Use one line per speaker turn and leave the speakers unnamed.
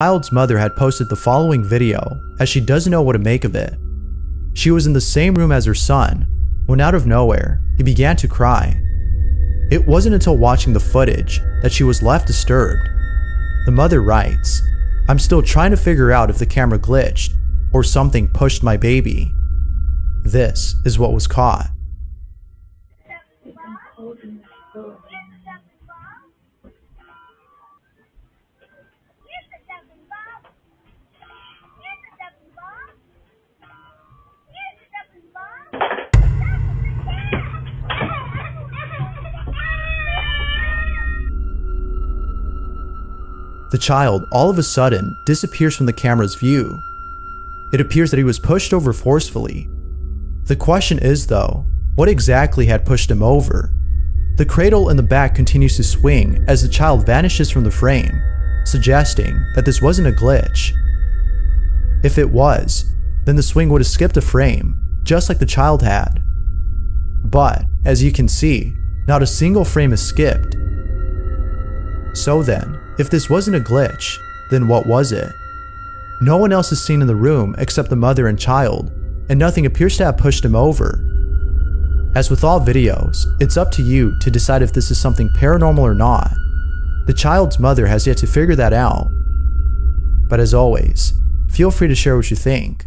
child's mother had posted the following video as she doesn't know what to make of it. She was in the same room as her son when out of nowhere, he began to cry. It wasn't until watching the footage that she was left disturbed. The mother writes, I'm still trying to figure out if the camera glitched or something pushed my baby. This is what was caught. The child, all of a sudden, disappears from the camera's view. It appears that he was pushed over forcefully. The question is, though, what exactly had pushed him over? The cradle in the back continues to swing as the child vanishes from the frame, suggesting that this wasn't a glitch. If it was, then the swing would have skipped a frame, just like the child had. But, as you can see, not a single frame is skipped. So then, if this wasn't a glitch, then what was it? No one else is seen in the room except the mother and child, and nothing appears to have pushed him over. As with all videos, it's up to you to decide if this is something paranormal or not. The child's mother has yet to figure that out. But as always, feel free to share what you think.